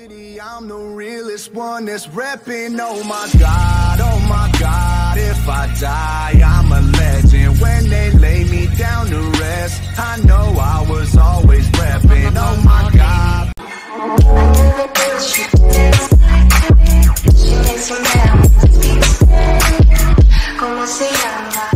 city, I'm the realest one that's repping. Oh my God, oh my God, if I die, I'm a legend. When they lay me down to rest, I know I was always repping. Oh my God. ¿Cómo se llama?